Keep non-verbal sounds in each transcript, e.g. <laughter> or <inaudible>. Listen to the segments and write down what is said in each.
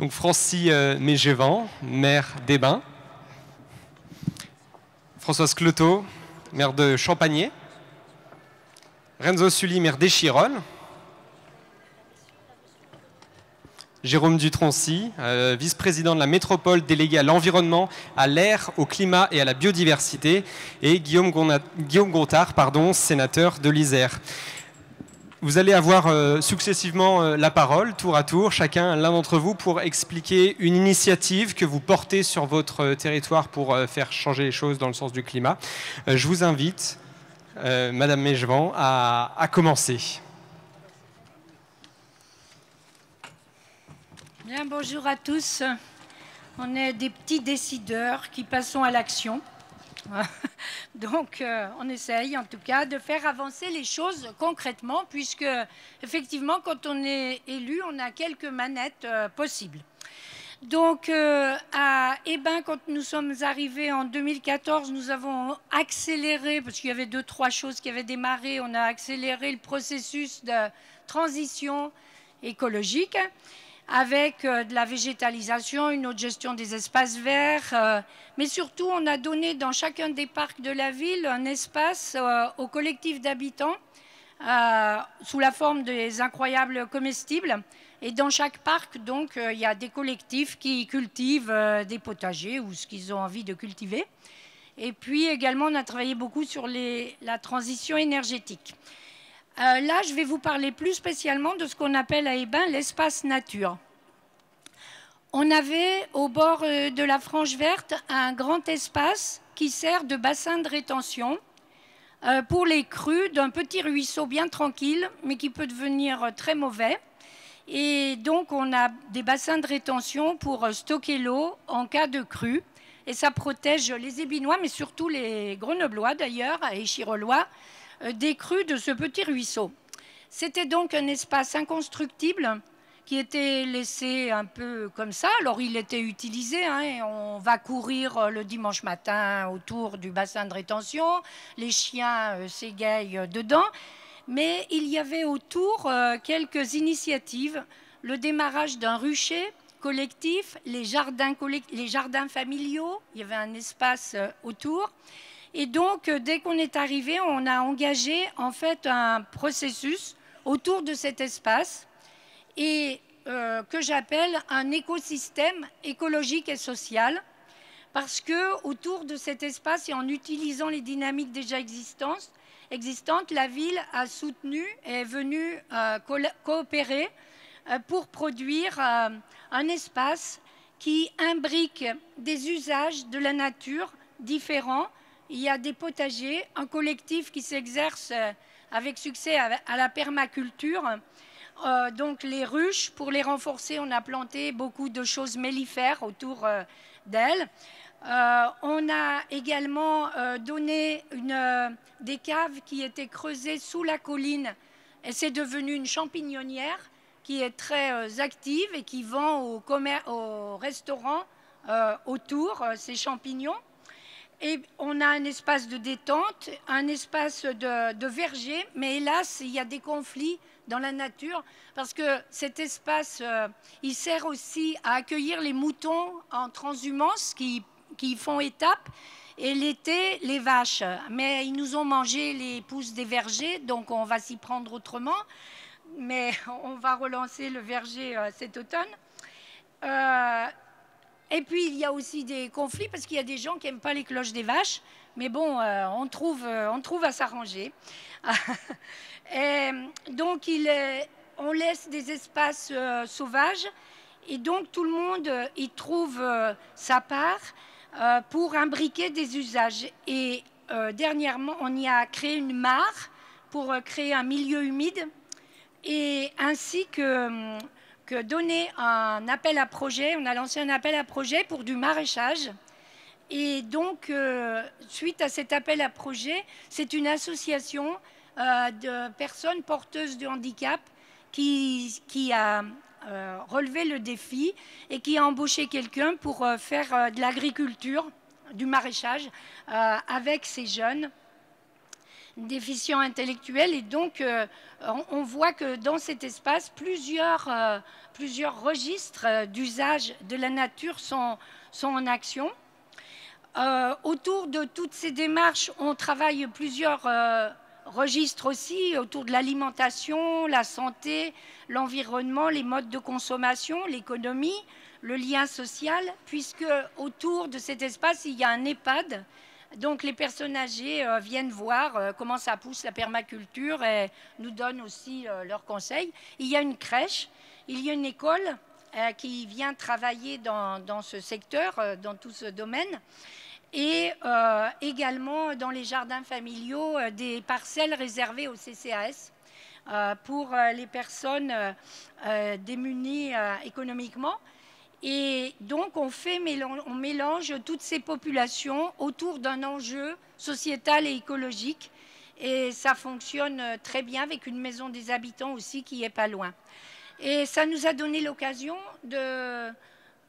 Donc Francie euh, Mégévan, maire d'Ebain. Françoise Cloteau, maire de Champagné. Renzo Sully, maire d'Échirolles. Jérôme Dutroncy, euh, vice-président de la métropole délégué à l'environnement, à l'air, au climat et à la biodiversité, et Guillaume, Gontard, sénateur de l'Isère. Vous allez avoir euh, successivement euh, la parole, tour à tour, chacun, l'un d'entre vous, pour expliquer une initiative que vous portez sur votre territoire pour faire changer les choses dans le sens du climat. je vous invite, Madame Mejvan, à commencer. bonjour à tous. On est des petits décideurs qui passons à l'action. <laughs> Donc, euh, on essaye en tout cas de faire avancer les choses concrètement, puisque effectivement, quand on est élu, on a quelques manettes euh, possibles. Donc, euh, à Ebin, quand nous sommes arrivés en 2014, nous avons accéléré, parce qu'il y avait deux, trois choses qui avaient démarré, on a accéléré le processus de transition écologique avec euh, de la végétalisation, une autre gestion des espaces verts, euh, mais surtout on a donné dans chacun des parcs de la ville un espace euh, aux collectifs d'habitants sous la forme des incroyables comestibles. Et dans chaque parc, donc, il y a des collectifs qui cultivent des potagers ou ce qu'ils ont envie de cultiver. Et puis également, on a travaillé beaucoup sur la transition énergétique. Euh, là, je vais vous parler plus spécialement de ce qu'on appelle à Ebin l'espace nature. On avait au bord euh, de la frange verte un grand espace qui sert de bassin de rétention euh, pour les crues d'un petit ruisseau bien tranquille, mais qui peut devenir très mauvais. Et donc, on a des bassins de rétention pour stocker l'eau en cas de crue. Et ça protège les Ébinois, mais surtout les Grenoblois d'ailleurs, et Chirolois, des crues de ce petit ruisseau. C'était donc un espace inconstructible qui était laissé un peu comme ça. Alors il était utilisé, hein, on va courir euh, le dimanche matin autour du bassin de rétention, les chiens euh, s'égayent dedans, mais il y avait autour quelques initiatives, le démarrage d'un rucher collectif, les jardins familiaux, il y avait un espace autour, et donc, euh, dès qu'on est arrivé, on a engagé en fait un processus autour de cet espace et euh, que j'appelle un écosystème écologique et social, parce que autour de cet espace et en utilisant les dynamiques déjà existantes, existantes la ville a soutenu et est venue euh, coopérer pour produire un espace qui imbrique des usages de la nature différents il y a des potagers, un collectif qui s'exerce euh, avec succès à la permaculture. Euh, donc les ruches, pour les renforcer, on a planté beaucoup de choses mellifères autour euh, d'elles. on a également donné des caves qui étaient creusées sous la colline et c'est devenu une champignonnière qui est très active et qui vend aux, aux restaurants autour ces champignons. Et on a un espace de détente, un espace de, verger, mais hélas, il y a des conflits dans la nature parce que cet espace, euh, il sert aussi à accueillir les moutons en transhumance qui, font étape et l'été, les vaches. Mais ils nous ont mangé les pousses des vergers, donc on va s'y prendre autrement. Mais <laughs> on va relancer le verger euh, cet automne. Euh, et puis, il y a aussi des conflits parce qu'il y a des gens qui n'aiment pas les cloches des vaches. Mais bon, euh, on, trouve, euh, on trouve à s'arranger. <laughs> donc, il on laisse des espaces euh, sauvages. Et donc, tout le monde y trouve sa part pour imbriquer des usages. Et dernièrement, on y a créé une mare pour créer un milieu humide. Et ainsi que hum, donner un appel à projet. On a lancé un appel à projet pour du maraîchage. Et donc, euh, suite à cet appel à projet, c'est une association euh, de personnes porteuses de handicap qui, qui a euh, relevé le défi et qui a embauché quelqu'un pour faire de l'agriculture, du maraîchage avec ces jeunes. Déficient intellectuel. Et donc, on, voit que dans cet espace, plusieurs, plusieurs registres d'usage de la nature sont, sont en action. autour de toutes ces démarches, on travaille plusieurs registres aussi autour de l'alimentation, la santé, l'environnement, les modes de consommation, l'économie, le lien social, puisque autour de cet espace, il y a un EHPAD. Donc les personnes âgées euh, viennent voir euh, comment ça pousse la permaculture et nous donnent aussi euh, leurs conseils. Il y a une crèche, il y a une école qui vient travailler dans ce secteur, dans tout ce domaine et également dans les jardins familiaux des parcelles réservées au CCAS pour les personnes démunies économiquement. Et donc on, fait, on mélange toutes ces populations autour d'un enjeu sociétal et écologique. Et ça fonctionne très bien avec une maison des habitants aussi qui est pas loin. Et ça nous a donné l'occasion de,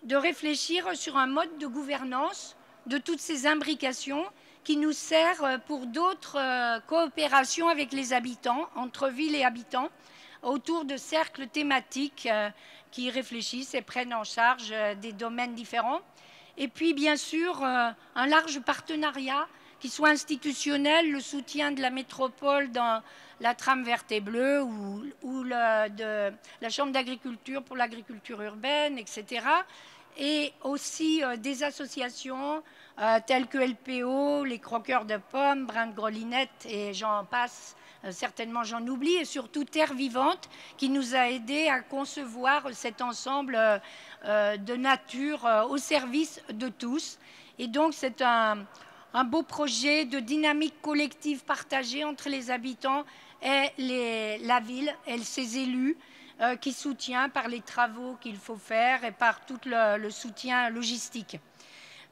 de réfléchir sur un mode de gouvernance de toutes ces imbrications qui nous sert euh, pour d'autres euh, coopérations avec les habitants, entre villes et habitants, autour de cercles thématiques euh, qui réfléchissent et prennent en charge des domaines différents. Et puis, bien sûr, un large partenariat qui soit institutionnel, le soutien de la métropole dans la trame verte et bleue ou, de la Chambre d'agriculture pour l'agriculture urbaine, etc et aussi euh, des associations euh, telles que LPO, les croqueurs de pommes, Brin de Grelinette et j'en passe, euh, certainement j'en oublie, et surtout Terre Vivante qui nous a aidés à concevoir cet ensemble de nature au service de tous. Et donc c'est un, beau projet de dynamique collective partagée entre les habitants et la ville et ses élus euh, qui soutient par les travaux qu'il faut faire et par tout le, soutien logistique.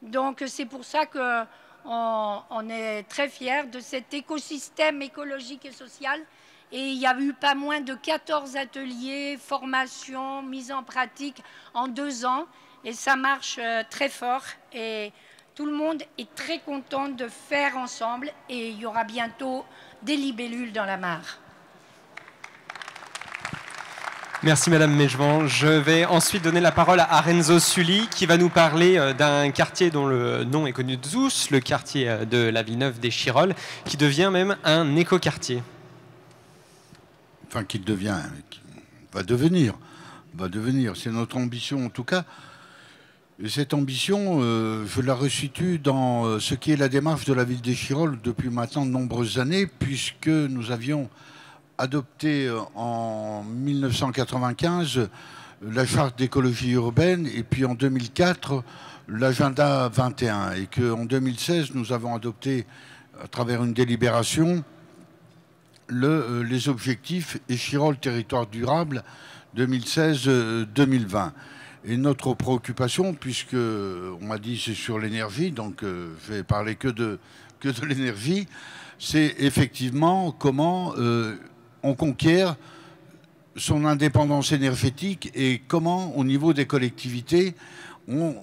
Donc c'est pour ça qu'on on est très fiers de cet écosystème écologique et social. Et il y a eu pas moins de 14 ateliers, formations, mises en pratique en deux ans. Et ça marche euh, très fort. Et tout le monde est très content de faire ensemble. Et il y aura bientôt des libellules dans la mare. Merci Madame Mejvan. Je vais ensuite donner la parole à Renzo Sully qui va nous parler euh, d'un quartier dont le nom est connu de tous, le quartier euh, de la Villeneuve des Chirolles, qui devient même un écoquartier. Enfin, qui devient, va devenir, va devenir. C'est notre ambition en tout cas. Et cette ambition, euh, je la resitue dans ce qui est la démarche de la ville des Chirolles depuis maintenant de nombreuses années, puisque nous avions adopté euh, en 1995 euh, la charte d'écologie urbaine et puis en 2004 l'agenda 21 et qu'en 2016 nous avons adopté à travers une délibération euh, les objectifs Échirol territoire durable 2016-2020. Et notre préoccupation, puisque on m'a dit c'est sur l'énergie, donc je vais parler que de, que de l'énergie, c'est effectivement comment on conquiert son indépendance énergétique et comment, au niveau des collectivités, on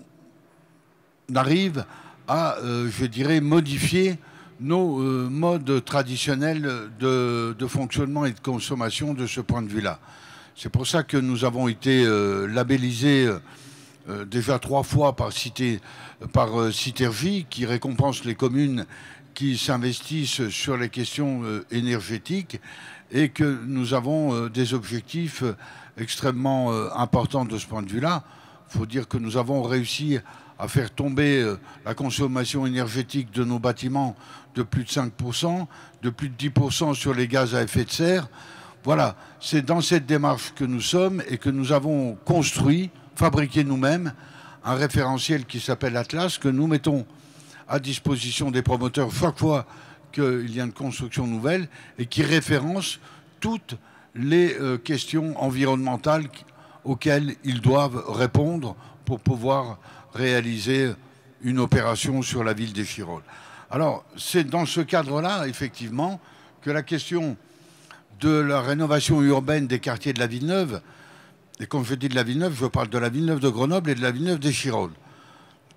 arrive à, euh, je dirais, modifier nos euh, modes traditionnels de, fonctionnement et de consommation de ce point de vue-là. C'est pour ça que nous avons été euh, labellisés déjà trois fois par, Cité, par Citergie, qui récompense les communes qui s'investissent sur les questions énergétiques et que nous avons euh, des objectifs euh, extrêmement euh, importants de ce point de vue-là. Il faut dire que nous avons réussi à faire tomber la consommation énergétique de nos bâtiments de plus de 5%, de plus de 10% sur les gaz à effet de serre. Voilà, c'est dans cette démarche que nous sommes et que nous avons construit, fabriqué nous-mêmes, un référentiel qui s'appelle Atlas, que nous mettons à disposition des promoteurs chaque fois qu'il y a une construction nouvelle et qui référence toutes les euh, questions environnementales auxquelles ils doivent répondre pour pouvoir réaliser une opération sur la ville des Chirolles. Alors, c'est dans ce cadre-là, effectivement, que la question de la rénovation urbaine des quartiers de la Villeneuve, et quand je dis de la Villeneuve, je parle de la Villeneuve de Grenoble et de la Villeneuve des Chirolles,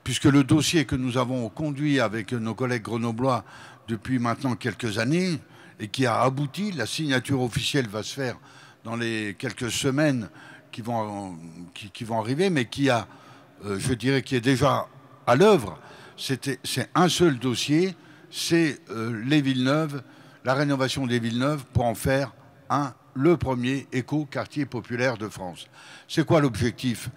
puisque le dossier que nous avons conduit avec nos collègues grenoblois depuis maintenant quelques années, et qui a abouti. La signature officielle va se faire dans les quelques semaines qui vont, arriver, mais qui a, euh, qui est déjà à l'œuvre. C'est un seul dossier, c'est euh, les Villeneuves, la rénovation des Villeneuves pour en faire un, le premier éco-quartier populaire de France. C'est quoi l'objectif?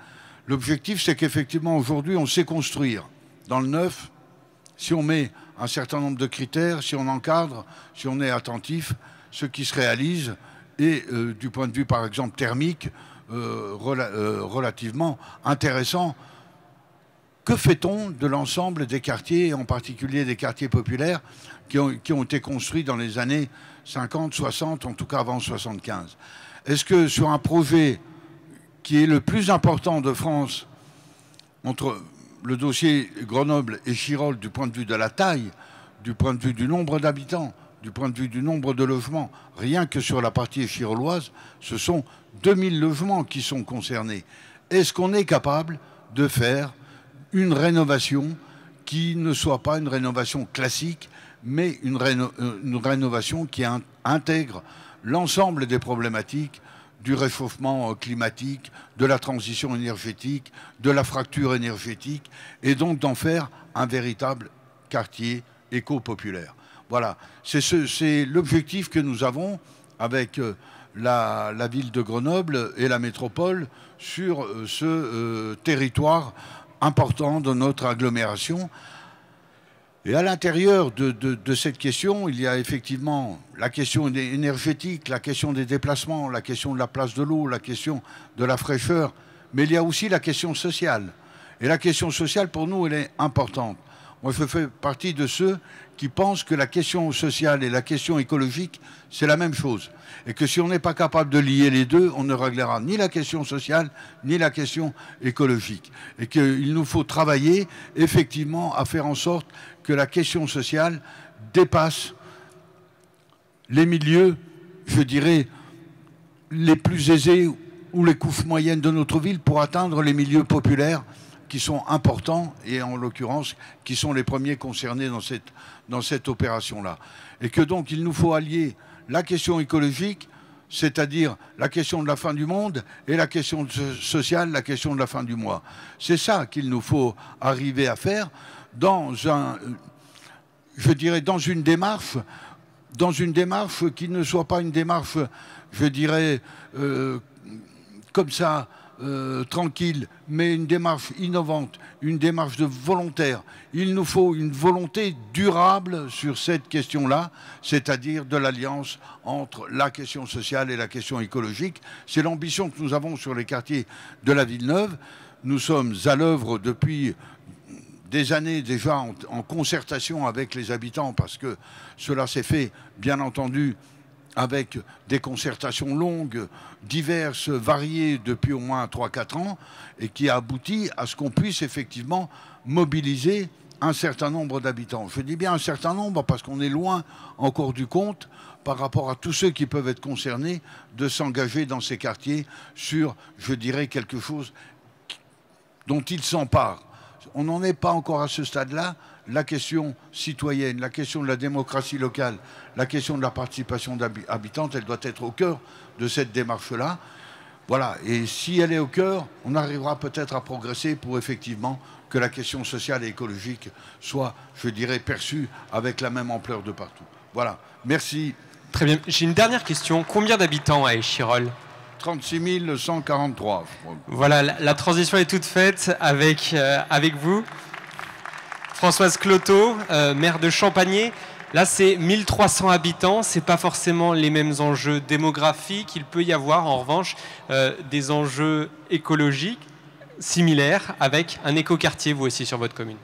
L'objectif, c'est qu'effectivement, aujourd'hui, on sait construire dans le neuf, si on met un certain nombre de critères, si on encadre, si on est attentif, ce qui se réalise est, euh, du point de vue, par exemple, thermique, euh, euh, relativement intéressant. Que fait-on de l'ensemble des quartiers, en particulier des quartiers populaires, qui ont, qui ont, été construits dans les années 50, 60, en tout cas avant 75 Est-ce que sur un projet qui est le plus important de France, entre le dossier Grenoble et Chirol du point de vue de la taille, du point de vue du nombre d'habitants, du point de vue du nombre de logements, rien que sur la partie chiroloise, ce sont 2000 logements qui sont concernés. Est-ce qu'on est capable de faire une rénovation qui ne soit pas une rénovation classique, mais une, une rénovation qui intègre l'ensemble des problématiques du réchauffement euh, climatique, de la transition énergétique, de la fracture énergétique, et donc d'en faire un véritable quartier éco-populaire. Voilà, c'est l'objectif que nous avons avec euh, la, ville de Grenoble et la métropole sur euh, ce territoire important de notre agglomération et à l'intérieur de, cette question, il y a effectivement la question énergétique, la question des déplacements, la question de la place de l'eau, la question de la fraîcheur, mais il y a aussi la question sociale. Et la question sociale, pour nous, elle est importante. Moi, je fais partie de ceux qui pensent que la question sociale et la question écologique, c'est la même chose. Et que si on n'est pas capable de lier les deux, on ne réglera ni la question sociale, ni la question écologique. Et qu'il nous faut travailler effectivement à faire en sorte que la question sociale dépasse les milieux, je dirais, les plus aisés ou les couches moyennes de notre ville pour atteindre les milieux populaires qui sont importants et en l'occurrence qui sont les premiers concernés dans cette, dans cette opération-là. Et que donc il nous faut allier la question écologique, c'est-à-dire la question de la fin du monde, et la question sociale, la question de la fin du mois. C'est ça qu'il nous faut arriver à faire dans un, je dirais, dans une démarche, dans une démarche qui ne soit pas une démarche, je dirais, euh, comme ça, euh, tranquille, mais une démarche innovante, une démarche de volontaire. Il nous faut une volonté durable sur cette question-là, c'est-à-dire de l'alliance entre la question sociale et la question écologique. C'est l'ambition que nous avons sur les quartiers de la Villeneuve. Nous sommes à l'œuvre depuis des années déjà en, concertation avec les habitants, parce que cela s'est fait, bien entendu, avec des concertations longues, diverses, variées depuis au moins 3-4 ans, et qui a abouti à ce qu'on puisse effectivement mobiliser un certain nombre d'habitants. Je dis bien un certain nombre parce qu'on est loin encore du compte par rapport à tous ceux qui peuvent être concernés de s'engager dans ces quartiers sur, je dirais, quelque chose dont ils s'emparent on n'en est pas encore à ce stade-là. La question citoyenne, la question de la démocratie locale, la question de la participation habitante, elle doit être au cœur de cette démarche-là. Voilà, et si elle est au cœur, on arrivera peut-être à progresser pour effectivement que la question sociale et écologique soit, je dirais, perçue avec la même ampleur de partout. Voilà, merci. Très bien. J'ai une dernière question. Combien d'habitants à Échirol 36 143. Voilà, la, transition est toute faite avec, euh, avec vous. Françoise Cloteau, euh, maire de Champagné. Là, c'est 1300 habitants. Ce n'est pas forcément les mêmes enjeux démographiques. Il peut y avoir, en revanche, euh, des enjeux écologiques similaires avec un écoquartier, vous aussi, sur votre commune.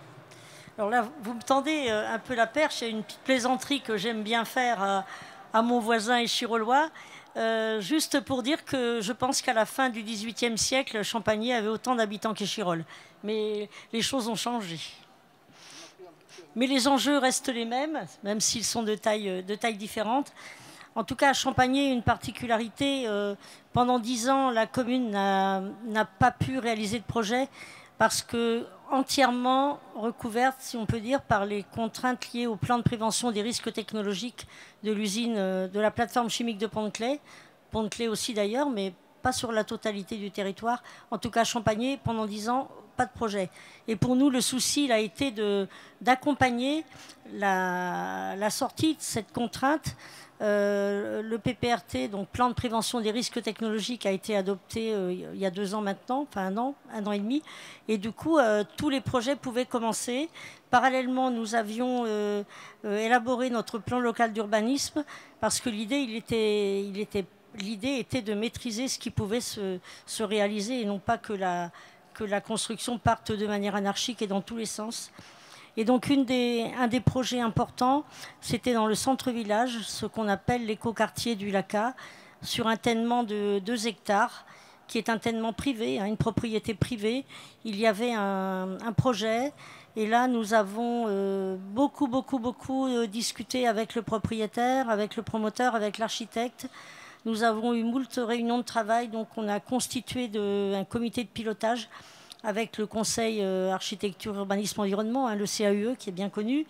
Alors là, vous me tendez un peu la perche. Il y a une petite plaisanterie que j'aime bien faire à, à mon voisin échirolois. Euh, juste pour dire que je pense qu'à la fin du XVIIIe siècle, Champagny avait autant d'habitants qu'Échirol. Mais les choses ont changé. Mais les enjeux restent les mêmes, même s'ils sont de taille, de différente. En tout cas, à Champagny, une particularité, euh, pendant dix ans, la commune n'a pas pu réaliser de projet parce que entièrement recouverte, si on peut dire, par les contraintes liées au plan de prévention des risques technologiques de l'usine euh, de la plateforme chimique de Pont-de-Clay. Pont-de-Clay aussi d'ailleurs, mais pas sur la totalité du territoire. En tout cas, Champagné, pendant dix ans, pas de projet. Et pour nous, le souci il a été d'accompagner la, sortie de cette contrainte euh, le PPRT, donc plan de prévention des risques technologiques, a été adopté euh, il y a deux ans maintenant, enfin un an, un an et demi. Et du coup, euh, tous les projets pouvaient commencer. Parallèlement, nous avions élaboré notre plan local d'urbanisme parce que l'idée, était, de maîtriser ce qui pouvait se, se, réaliser et non pas que la construction parte de manière anarchique et dans tous les sens. Et donc un des projets importants, c'était dans le centre-village, ce qu'on appelle l'écoquartier du Laca, sur un tènement de 2 hectares, qui est un tènement privé, hein, une propriété privée. Il y avait un, projet, et là nous avons euh, beaucoup, beaucoup, beaucoup euh, discuté avec le propriétaire, avec le promoteur, avec l'architecte. Nous avons eu moult réunions de travail, donc on a constitué un comité de pilotage avec le Conseil euh, architecture, urbanisme, environnement, hein, le CAUE qui est bien connu,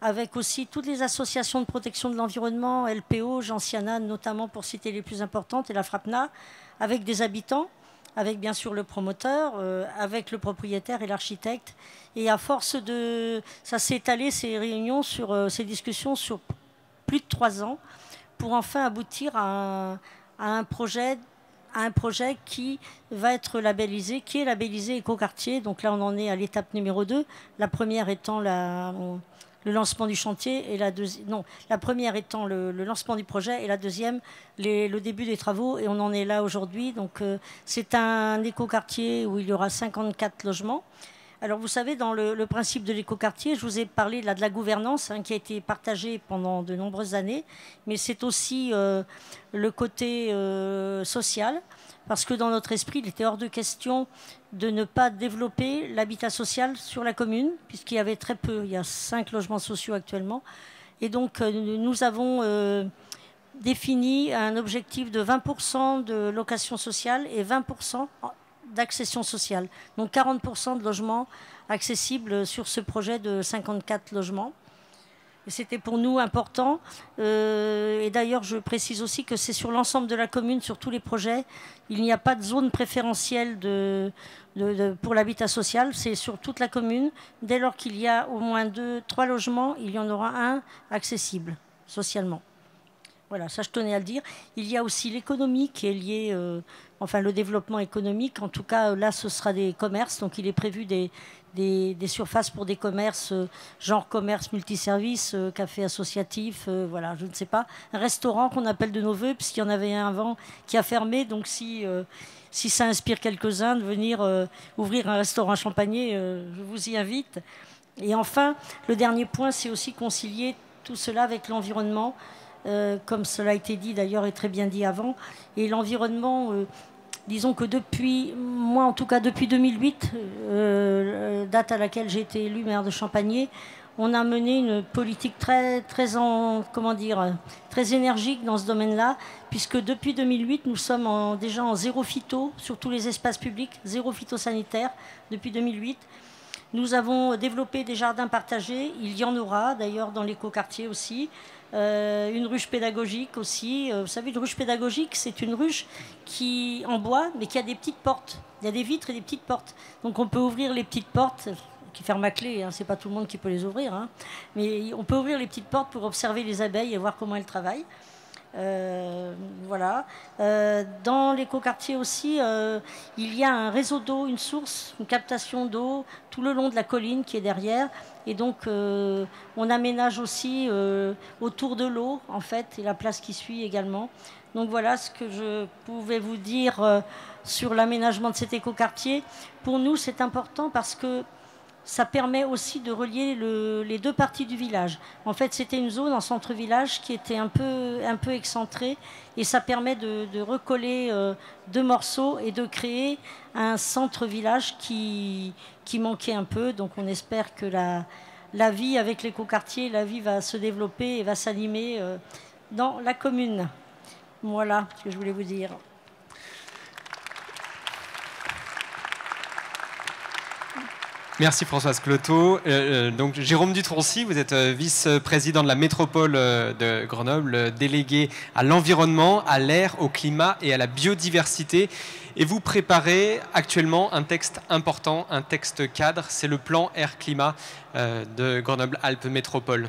avec aussi toutes les associations de protection de l'environnement, LPO, Gentiana notamment pour citer les plus importantes, et la FRAPNA, avec des habitants, avec bien sûr le promoteur, euh, avec le propriétaire et l'architecte. Et à force de... Ça s'est étalé, ces réunions, euh, ces discussions sur plus de trois ans, pour enfin aboutir à un projet un projet qui va être labellisé, qui est labellisé écoquartier. Donc là, on en est à l'étape numéro 2. La première étant le lancement du chantier et la deuxième, non, la première étant le, lancement du projet et la deuxième le début des travaux et on en est là aujourd'hui. Donc euh, c'est un écoquartier où il y aura 54 logements. Alors vous savez, dans le, principe de l'écoquartier, je vous ai parlé là, de la gouvernance hein, qui a été partagée pendant de nombreuses années, mais c'est aussi euh, le côté euh, social, parce que dans notre esprit, il était hors de question de ne pas développer l'habitat social sur la commune, puisqu'il y avait très peu, il y a cinq logements sociaux actuellement. Et donc euh, nous avons défini un objectif de 20% de location sociale et 20% d'accession sociale. Donc 40% de logements accessibles sur ce projet de 54 logements. C'était pour nous important. Euh, et d'ailleurs, je précise aussi que c'est sur l'ensemble de la commune, sur tous les projets. Il n'y a pas de zone préférentielle pour l'habitat social. C'est sur toute la commune. Dès lors qu'il y a au moins deux, trois logements, il y en aura un accessible socialement. Voilà, ça je tenais à le dire. Il y a aussi l'économie qui est liée, euh, enfin le développement économique. En tout cas, là, ce sera des commerces. Donc il est prévu des, des, surfaces pour des commerces, euh, genre commerce multiservice, euh, café associatif, voilà, je ne sais pas. Un restaurant qu'on appelle de nos voeux, puisqu'il y en avait un avant qui a fermé. Donc si, si ça inspire quelques-uns de venir ouvrir un restaurant champagné, je vous y invite. Et enfin, le dernier point, c'est aussi concilier tout cela avec l'environnement. Euh, comme cela a été dit d'ailleurs et très bien dit avant. Et l'environnement, euh, disons que depuis, moi en tout cas depuis 2008, euh, date à laquelle j'ai été élu maire de Champagné, on a mené une politique très, très, en, comment dire, très énergique dans ce domaine-là, puisque depuis 2008, nous sommes déjà en zéro phyto sur tous les espaces publics, zéro phytosanitaire depuis 2008. Nous avons développé des jardins partagés, il y en aura d'ailleurs dans l'écoquartier aussi. Euh, une ruche pédagogique aussi. Euh, vous savez, une ruche pédagogique, c'est une ruche qui en bois, mais qui a des petites portes. Il y a des vitres et des petites portes. Donc on peut ouvrir les petites portes qui ferment à clé. Hein, c'est pas tout le monde qui peut les ouvrir, hein. mais on peut ouvrir les petites portes pour observer les abeilles et voir comment elles travaillent. Euh, voilà. Euh, dans l'écoquartier aussi, euh, il y a un réseau d'eau, une source, une captation d'eau tout le long de la colline qui est derrière. Et donc, on aménage aussi autour de l'eau, en fait, et la place qui suit également. Donc voilà ce que je pouvais vous dire sur l'aménagement de cet écoquartier. Pour nous, c'est important parce que ça permet aussi de relier les deux parties du village. En fait, c'était une zone en centre-village qui était un peu, un peu excentrée et ça permet de, recoller euh, deux morceaux et de créer un centre-village qui, qui manquait un peu. Donc on espère que la, la vie avec l'écoquartier, la vie va se développer et va s'animer euh, dans la commune. Voilà ce que je voulais vous dire. Merci Françoise Cloteau. Euh, euh, donc Jérôme Dutroncy, vous êtes euh, vice-président de la métropole de Grenoble, délégué à l'environnement, à l'air, au climat et à la biodiversité. Et vous préparez actuellement un texte important, un texte cadre, c'est le plan air-climat de Grenoble-Alpes Métropole.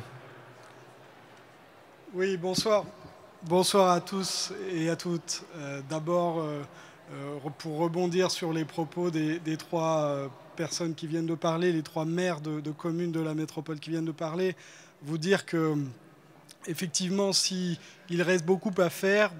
Oui, bonsoir. Bonsoir à tous et à toutes. D'abord, pour rebondir sur les propos des, des trois personnes qui viennent de parler, les trois maires de, communes de la métropole qui viennent de parler, vous dire que effectivement, s'il reste beaucoup à faire,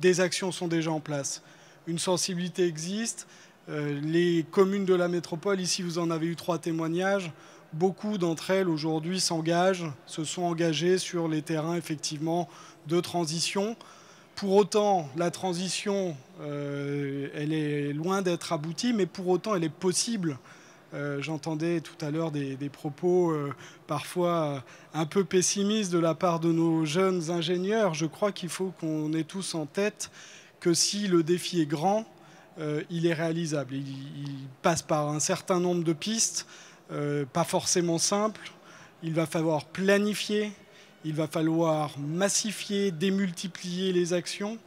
des actions sont déjà en place. Une sensibilité existe. Euh, les communes de la métropole, ici vous en avez eu trois témoignages, beaucoup d'entre elles aujourd'hui s'engagent, se sont engagées sur les terrains effectivement de transition. Pour autant, la transition, euh, elle est loin d'être aboutie, mais pour autant, elle est possible. Euh, j'entendais tout à l'heure des, propos euh, parfois un peu pessimistes de la part de nos jeunes ingénieurs. Je crois qu'il faut qu'on ait tous en tête que si le défi est grand, il est réalisable. il, passe par un certain nombre de pistes, pas forcément simples. Il va falloir planifier, il va falloir massifier, démultiplier les actions,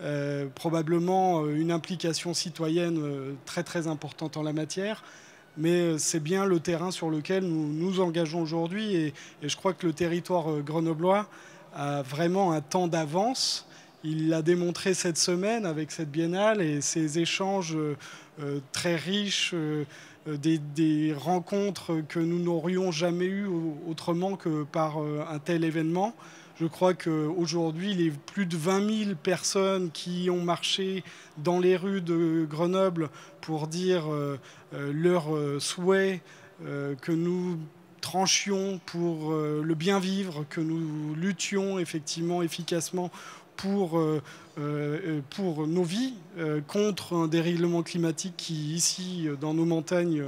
euh, probablement euh, une implication citoyenne euh, très très importante en la matière. Mais c'est bien le terrain sur lequel nous nous engageons aujourd'hui et, je crois que le territoire grenoblois a vraiment un temps d'avance. Il l'a démontré cette semaine avec cette biennale et ces échanges très riches euh, des, rencontres que nous n'aurions jamais eues autrement que par euh, un tel événement. Je crois qu'aujourd'hui, les plus de 20 000 personnes qui ont marché dans les rues de Grenoble pour dire euh, leur souhait que nous tranchions pour le bien vivre, que nous luttions effectivement efficacement pour, euh, euh, pour nos vies euh, contre un dérèglement climatique qui, ici, dans nos montagnes,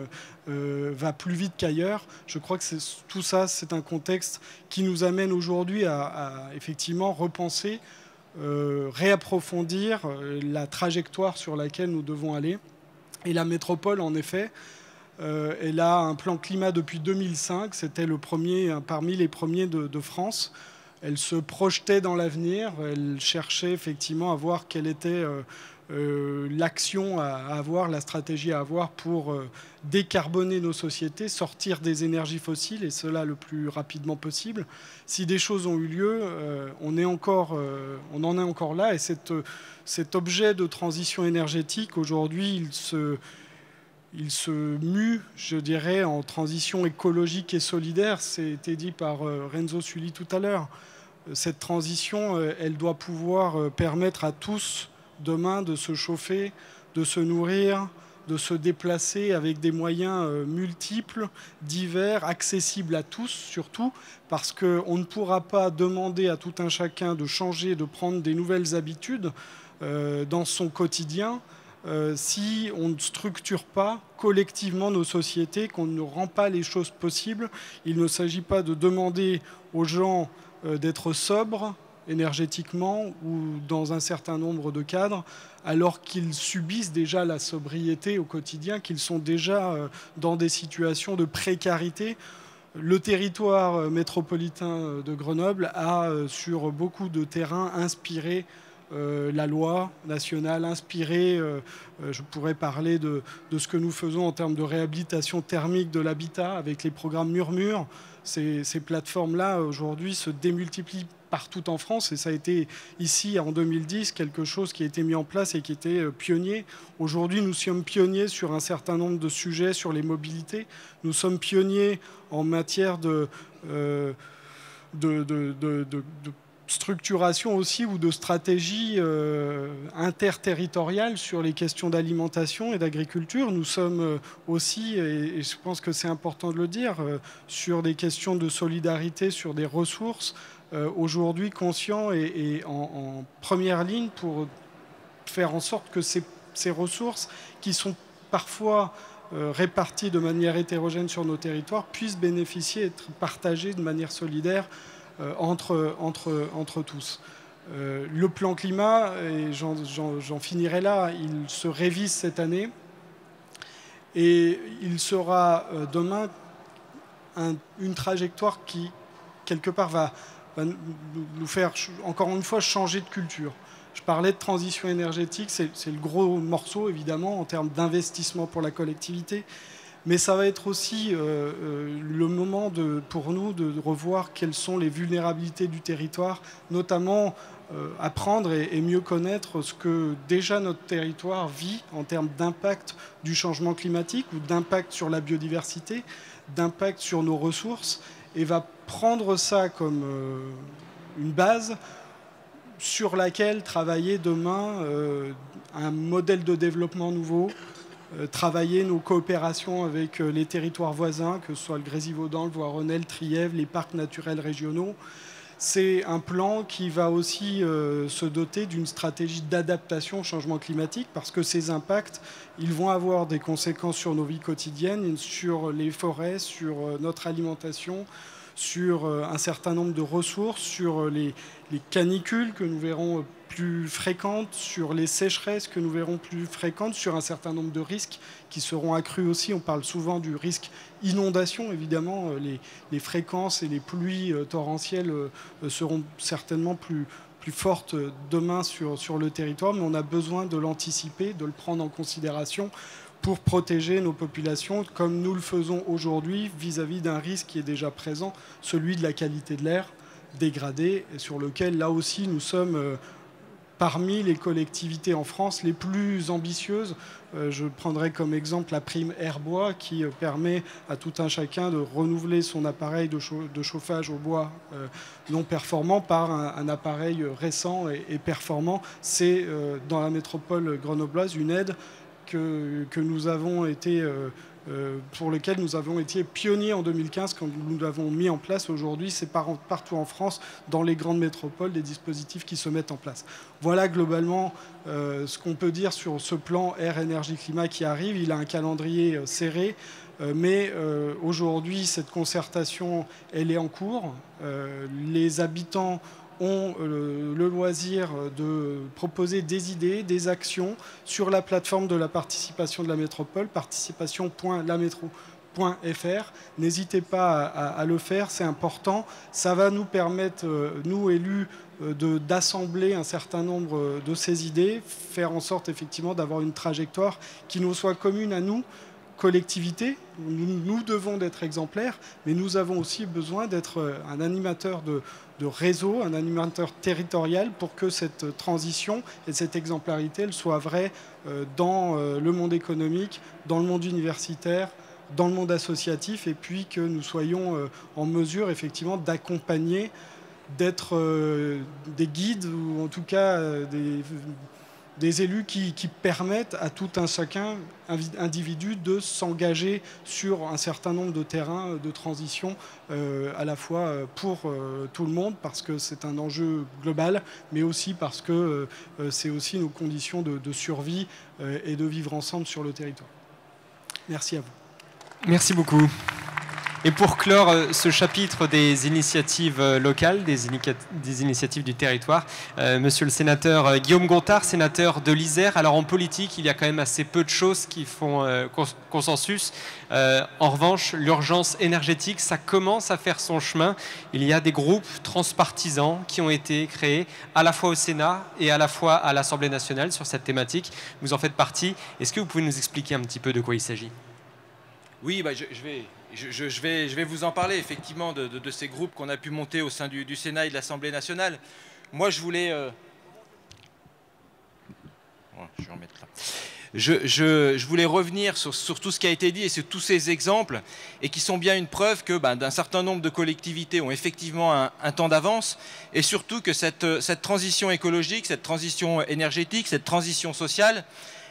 va plus vite qu'ailleurs. Je crois que tout ça, c'est un contexte qui nous amène aujourd'hui à, effectivement repenser, réapprofondir la trajectoire sur laquelle nous devons aller. Et la métropole, en effet, elle a un plan climat depuis 2005. C'était le premier, parmi les premiers de France elle se projetait dans l'avenir, elle cherchait effectivement à voir quelle était euh, euh, l'action à avoir, la stratégie à avoir pour euh, décarboner nos sociétés, sortir des énergies fossiles, et cela le plus rapidement possible. Si des choses ont eu lieu, on, est encore, on en est encore là, et cet objet de transition énergétique, aujourd'hui, il se, il se mue, je dirais, en transition écologique et solidaire. C'était dit par Renzo Sully tout à l'heure cette transition, euh, elle doit pouvoir euh, permettre à tous demain de se chauffer, de se nourrir, de se déplacer avec des moyens euh, multiples, divers, accessibles à tous surtout, parce qu'on ne pourra pas demander à tout un chacun de changer, de prendre des nouvelles habitudes dans son quotidien si on ne structure pas collectivement nos sociétés, qu'on ne rend pas les choses possibles. Il ne s'agit pas de demander aux gens d'être sobres énergétiquement ou dans un certain nombre de cadres, alors qu'ils subissent déjà la sobriété au quotidien, qu'ils sont déjà euh, dans des situations de précarité. Le territoire euh, métropolitain de Grenoble a, sur beaucoup de terrains, inspiré la loi nationale, inspiré, je pourrais parler de, de, ce que nous faisons en termes de réhabilitation thermique de l'habitat avec les programmes Murmure, ces, plateformes-là, aujourd'hui, se démultiplient partout en France et ça a été ici en 2010 quelque chose qui a été mis en place et qui était euh, pionnier. Aujourd'hui, nous sommes pionniers sur un certain nombre de sujets sur les mobilités. Nous sommes pionniers en matière de, euh, de, de structuration aussi ou de stratégie euh, interterritoriale sur les questions d'alimentation et d'agriculture. Nous sommes euh, aussi, et, je pense que c'est important de le dire, euh, sur des questions de solidarité, sur des ressources, aujourd'hui conscients et, en, première ligne pour faire en sorte que ces, ces ressources, qui sont parfois réparties de manière hétérogène sur nos territoires, puissent bénéficier, être partagées de manière solidaire entre, entre, entre tous. Euh, le plan climat, et j'en finirai là, il se révise cette année. Et il sera demain une trajectoire qui, quelque part, va, nous faire, encore une fois, changer de culture. Je parlais de transition énergétique, c'est le gros morceau, évidemment, en termes d'investissement pour la collectivité. Mais ça va être aussi euh, euh, le moment pour nous de revoir quelles sont les vulnérabilités du territoire, notamment euh, apprendre et, mieux connaître ce que déjà notre territoire vit en termes d'impact du changement climatique ou d'impact sur la biodiversité, d'impact sur nos ressources, et va prendre ça comme une base sur laquelle travailler demain un modèle de développement nouveau, travailler nos coopérations avec euh, les territoires voisins, que ce soit le Grésivaudan, le Voironnais, le Trièvre, les parcs naturels régionaux. C'est un plan qui va aussi euh, se doter d'une stratégie d'adaptation au changement climatique parce que ces impacts, ils vont avoir des conséquences sur nos vies quotidiennes, sur les forêts, sur notre alimentation, sur un certain nombre de ressources, sur les, les canicules que nous verrons plus fréquentes, sur les sécheresses que nous verrons plus fréquentes, sur un certain nombre de risques qui seront accrus aussi. On parle souvent du risque inondation, évidemment. Euh, les, fréquences et les pluies euh, torrentielles euh, seront certainement plus, plus fortes demain sur, sur le territoire, mais on a besoin de l'anticiper, de le prendre en considération pour protéger nos populations comme nous le faisons aujourd'hui vis-à-vis d'un risque qui est déjà présent, celui de la qualité de l'air dégradé, et sur lequel là aussi nous sommes parmi les collectivités en France les plus ambitieuses. Euh, je prendrai comme exemple la prime Airbois qui euh, permet à tout un chacun de renouveler son appareil de, chauffage au bois euh, non performant par un, appareil récent et, performant. C'est dans la métropole grenobloise une aide que, nous avons été euh, pour lequel nous avons été pionniers en 2015 quand nous l'avons mis en place. Aujourd'hui, c'est partout en France, dans les grandes métropoles, des dispositifs qui se mettent en place. Voilà globalement euh, ce qu'on peut dire sur ce plan air, énergie, climat qui arrive. Il a un calendrier euh, serré. mais aujourd'hui, cette concertation, elle est en cours. les habitants ont euh, le loisir de proposer des idées, des actions sur la plateforme de la participation de la métropole, participation.lamétro.fr. N'hésitez pas à, le faire, c'est important. Ça va nous permettre, euh, nous élus, euh, d'assembler un certain nombre de ces idées, faire en sorte effectivement d'avoir une trajectoire qui nous soit commune à nous, collectivité, nous, devons d'être exemplaires, mais nous avons aussi besoin d'être un animateur de, de, réseau, un animateur territorial pour que cette transition et cette exemplarité elle soit vraie euh, dans euh, le monde économique, dans le monde universitaire, dans le monde associatif, et puis que nous soyons euh, en mesure effectivement d'accompagner, d'être des guides ou en tout cas des des élus qui, permettent à tout un chacun, individu, de s'engager sur un certain nombre de terrains de transition, euh, à la fois euh, pour euh, tout le monde, parce que c'est un enjeu global, mais aussi parce que c'est aussi nos conditions de survie et de vivre ensemble sur le territoire. Merci à vous. Merci beaucoup. Et pour clore euh, ce chapitre des initiatives euh, locales, des, initiatives du territoire, euh, monsieur le sénateur Guillaume Gontard, sénateur de l'Isère, alors en politique, il y a quand même assez peu de choses qui font consensus. en revanche, l'urgence énergétique, ça commence à faire son chemin. Il y a des groupes transpartisans qui ont été créés à la fois au Sénat et à la fois à l'Assemblée nationale sur cette thématique. Vous en faites partie. Est-ce que vous pouvez nous expliquer un petit peu de quoi il s'agit? Oui, bah, je vais je, vais, je, vais, vous en parler effectivement de, ces groupes qu'on a pu monter au sein du, Sénat et de l'Assemblée nationale. Moi, je voulais... Euh, je, voulais revenir sur, tout ce qui a été dit et sur tous ces exemples et qui sont bien une preuve que ben, d'un certain nombre de collectivités ont effectivement un, temps d'avance et surtout que cette, cette, transition écologique, cette transition énergétique, cette transition sociale,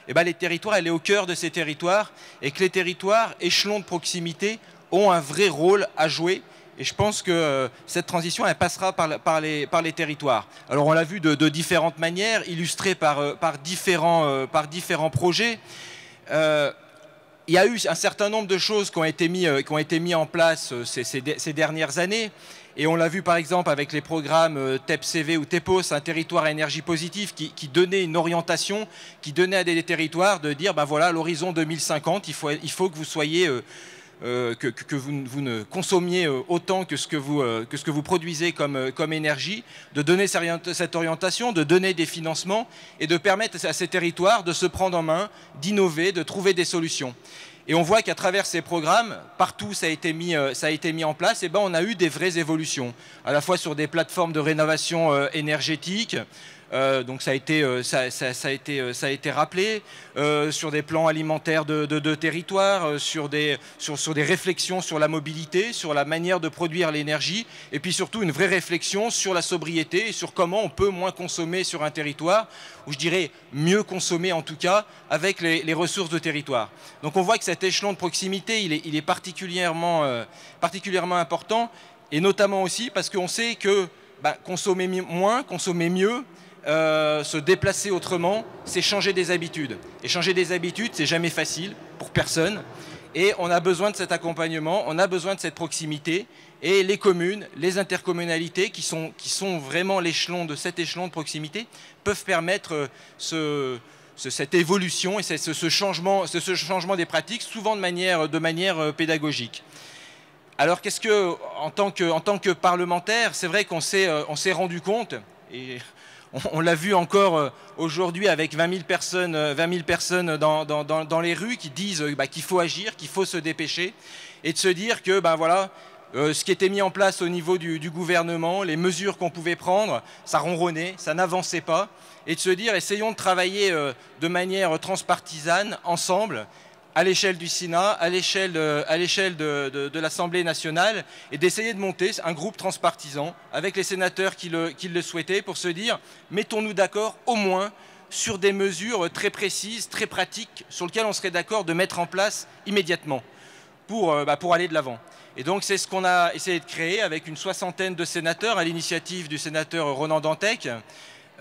eh ben, les territoires, elle est au cœur de ces territoires et que les territoires, échelons de proximité, ont un vrai rôle à jouer. Et je pense que euh, cette transition, elle passera par, les, territoires. Alors on l'a vu de, différentes manières, illustrées par, euh, euh, par différents projets. il y a eu un certain nombre de choses qui ont été mises mis en place ces, dernières années. Et on l'a vu par exemple avec les programmes TEP-CV ou TEPOS, un territoire à énergie positive qui, donnait une orientation, qui donnait à des territoires de dire, ben voilà, l'horizon 2050, il faut, il faut que vous soyez euh, que, vous, ne consommiez euh, autant que ce que vous, euh, que ce que vous produisez comme, comme énergie, de donner cette orientation, de donner des financements et de permettre à ces territoires de se prendre en main, d'innover, de trouver des solutions. Et on voit qu'à travers ces programmes, partout ça a été mis, ça a été mis en place, et ben on a eu des vraies évolutions, à la fois sur des plateformes de rénovation énergétique, euh, donc ça a été, euh, ça, a été, euh, ça a été rappelé sur des plans alimentaires de, territoire, sur des, sur, sur, des réflexions sur la mobilité, sur la manière de produire l'énergie, et puis surtout une vraie réflexion sur la sobriété et sur comment on peut moins consommer sur un territoire, ou je dirais mieux consommer en tout cas avec les, ressources de territoire. Donc on voit que cet échelon de proximité, il est, il est particulièrement, particulièrement important, et notamment aussi parce qu'on sait que bah, consommer moins, consommer mieux, euh, se déplacer autrement, c'est changer des habitudes. Et changer des habitudes, c'est jamais facile pour personne. Et on a besoin de cet accompagnement, on a besoin de cette proximité. Et les communes, les intercommunalités, qui sont, vraiment l'échelon de cet échelon de proximité, peuvent permettre ce, cette évolution et ce, changement, des pratiques, souvent de manière, euh, pédagogique. Alors qu'est-ce que, en tant que, en tant que parlementaire, c'est vrai qu'on s'est, euh, on s'est rendu compte, et on, l'a vu encore euh, aujourd'hui avec 20 000 personnes, 20 euh, 000 personnes dans, les rues qui disent euh, bah, qu'il faut agir, qu'il faut se dépêcher et de se dire que ben voilà, ce qui était mis en place au niveau du, gouvernement, les mesures qu'on pouvait prendre, ça ronronnait, ça n'avançait pas, et de se dire essayons de travailler de manière transpartisane ensemble à l'échelle du Sénat, à l'échelle de, l'Assemblée nationale, et d'essayer de monter un groupe transpartisan avec les sénateurs qui le, qui le souhaitaient pour se dire mettons-nous d'accord au moins sur des mesures très précises, très pratiques, sur lesquelles on serait d'accord de mettre en place immédiatement pour, euh, bah, pour aller de l'avant. Et donc c'est ce qu'on a essayé de créer avec une soixantaine de sénateurs à l'initiative du sénateur Ronan Dantec,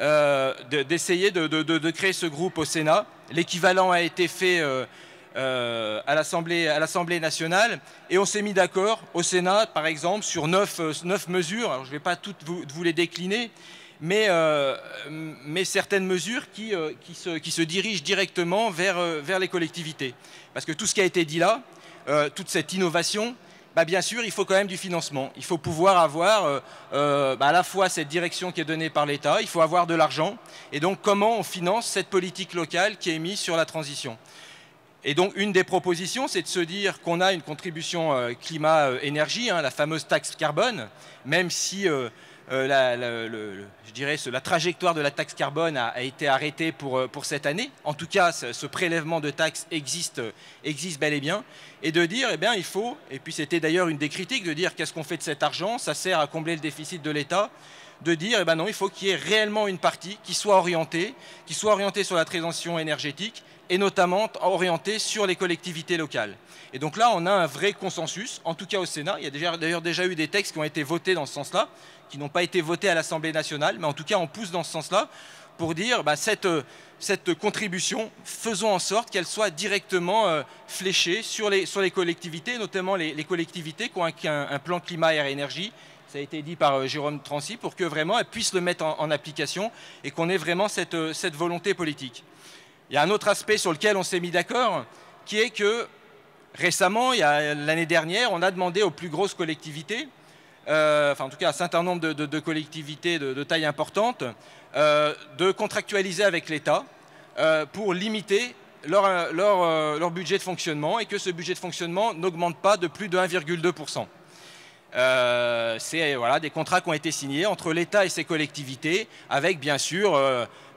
euh, d'essayer de, créer ce groupe au Sénat. L'équivalent a été fait euh, euh, à l'Assemblée nationale. Et on s'est mis d'accord au Sénat, par exemple, sur neuf, euh, mesures. je ne vais pas toutes vous, les décliner, mais, euh, mais certaines mesures qui, se, dirigent directement vers, vers les collectivités. Parce que tout ce qui a été dit là, toute cette innovation, bah bien sûr, il faut quand même du financement. Il faut pouvoir avoir bah à la fois cette direction qui est donnée par l'État, il faut avoir de l'argent. Et donc, comment on finance cette politique locale qui est mise sur la transition? Et donc, une des propositions, c'est de se dire qu'on a une contribution euh, climat-énergie, hein, la fameuse taxe carbone, même si euh, euh, la, trajectoire de la taxe carbone a, été arrêtée pour, pour, cette année. En tout cas, ce, prélèvement de taxes existe, existe bel et bien. Et de dire, eh bien, il faut, et puis c'était d'ailleurs une des critiques, de dire qu'est-ce qu'on fait de cet argent Ça sert à combler le déficit de l'État de dire, eh ben non, il faut qu'il y ait réellement une partie qui soit orientée, qui soit orientée sur la transition énergétique et notamment orienté sur les collectivités locales. Et donc là, on a un vrai consensus, en tout cas au Sénat. Il y a d'ailleurs déjà, eu des textes qui ont été votés dans ce sens-là, qui n'ont pas été votés à l'Assemblée nationale, mais en tout cas, on pousse dans ce sens-là pour dire bah, cette, contribution, faisons en sorte qu'elle soit directement euh, fléchée sur les, collectivités, notamment les, collectivités qui ont un, plan climat, air, énergie. Ça a été dit par euh, Jérôme Trancy pour que vraiment elles puissent le mettre en, application et qu'on ait vraiment cette, euh, cette volonté politique. Il y a un autre aspect sur lequel on s'est mis d'accord, qui est que récemment, l'année dernière, on a demandé aux plus grosses collectivités, euh, enfin en tout cas un certain nombre de, collectivités de, taille importante, euh, de contractualiser avec l'État euh, pour limiter leur, leur, budget de fonctionnement et que ce budget de fonctionnement n'augmente pas de plus de 1,2%. c'est voilà, des contrats qui ont été signés entre l'État et ses collectivités, avec bien sûr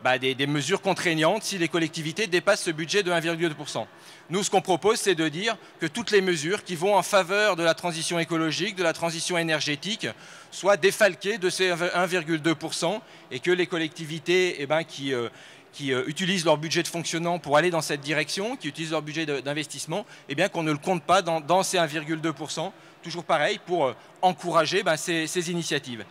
bah, des, mesures contraignantes si les collectivités dépassent ce budget de 1,2%. Nous, ce qu'on propose, c'est de dire que toutes les mesures qui vont en faveur de la transition écologique, de la transition énergétique, soient défalquées de ces 1,2% et que les collectivités eh ben, qui, euh, euh, utilisent leur budget de fonctionnement pour aller dans cette direction, qui utilisent leur budget d'investissement, eh qu'on ne le compte pas dans, ces 1,2%, toujours pareil, pour euh, encourager ben, ces initiatives.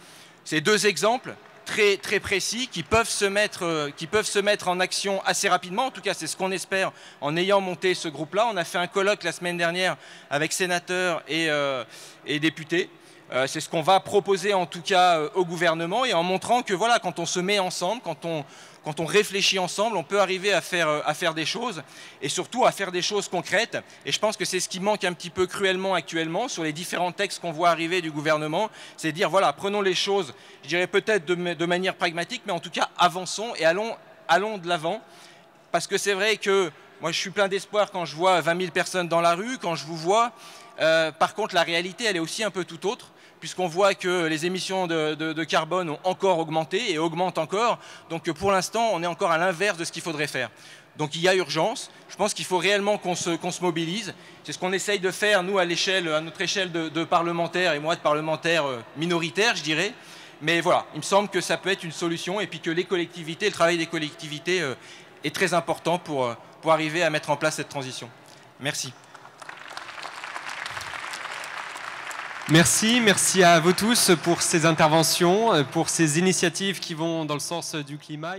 Ces deux exemples très, très précis qui peuvent, se mettre, euh, qui peuvent se mettre en action assez rapidement. En tout cas, c'est ce qu'on espère en ayant monté ce groupe-là. On a fait un colloque la semaine dernière avec sénateurs et, euh, et députés. Euh, c'est ce qu'on va proposer en tout cas euh, au gouvernement et en montrant que voilà, quand on se met ensemble, quand on, quand on réfléchit ensemble, on peut arriver à faire, euh, à faire des choses et surtout à faire des choses concrètes. Et je pense que c'est ce qui manque un petit peu cruellement actuellement sur les différents textes qu'on voit arriver du gouvernement. C'est dire, voilà, prenons les choses, je dirais peut-être de, de, manière pragmatique, mais en tout cas, avançons et allons, allons de l'avant. Parce que c'est vrai que moi, je suis plein d'espoir quand je vois 20 000 personnes dans la rue, quand je vous vois. Par contre, la réalité, elle est aussi un peu tout autre puisqu'on voit que les émissions de, carbone ont encore augmenté et augmentent encore. Donc pour l'instant, on est encore à l'inverse de ce qu'il faudrait faire. Donc il y a urgence. Je pense qu'il faut réellement qu'on se, mobilise. C'est ce qu'on essaye de faire, nous, à, à notre échelle de, parlementaires, et moi de parlementaire euh, minoritaire, je dirais. Mais voilà, il me semble que ça peut être une solution et puis que les collectivités, le travail des collectivités euh, est très important euh, pour arriver à mettre en place cette transition. Merci. Merci, merci à vous tous pour ces interventions, pour ces initiatives qui vont dans le sens du climat.